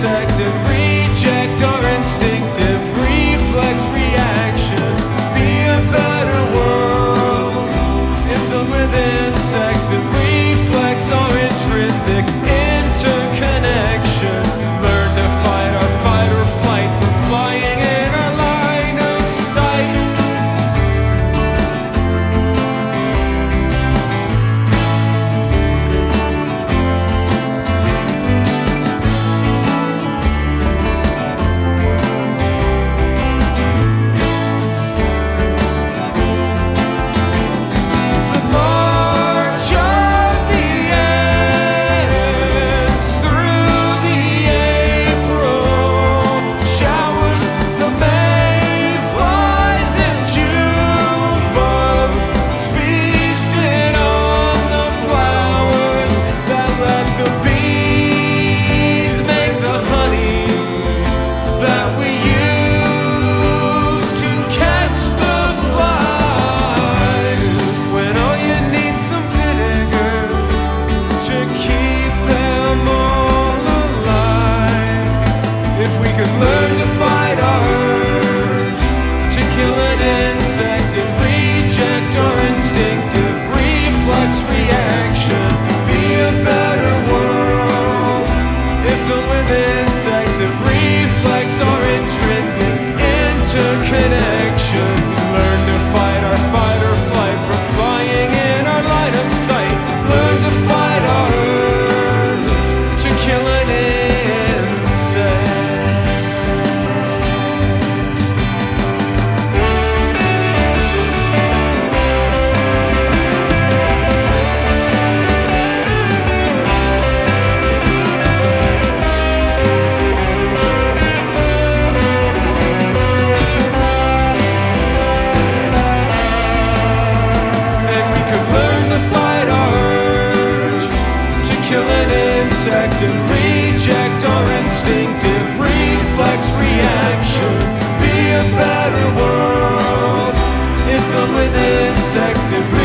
protected. could learn to fight our urge to kill an insect and reject our instinctive reflex reaction. Be a better world if filled with insects sexy